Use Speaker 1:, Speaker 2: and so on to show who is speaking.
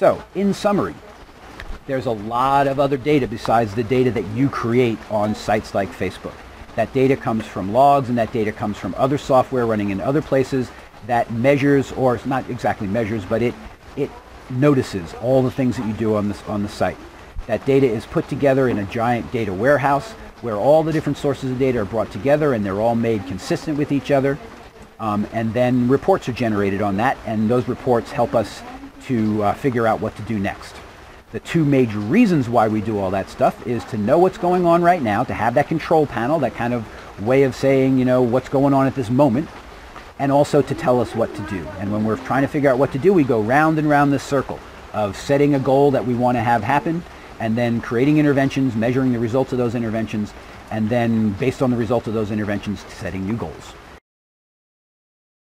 Speaker 1: So, in summary, there's a lot of other data besides the data that you create on sites like Facebook. That data comes from logs and that data comes from other software running in other places that measures, or it's not exactly measures, but it, it notices all the things that you do on, this, on the site. That data is put together in a giant data warehouse where all the different sources of data are brought together and they're all made consistent with each other. Um, and then reports are generated on that, and those reports help us to uh, figure out what to do next. The two major reasons why we do all that stuff is to know what's going on right now, to have that control panel, that kind of way of saying, you know, what's going on at this moment, and also to tell us what to do. And when we're trying to figure out what to do, we go round and round this circle of setting a goal that we want to have happen, and then creating interventions, measuring the results of those interventions, and then based on the results of those interventions, setting new goals.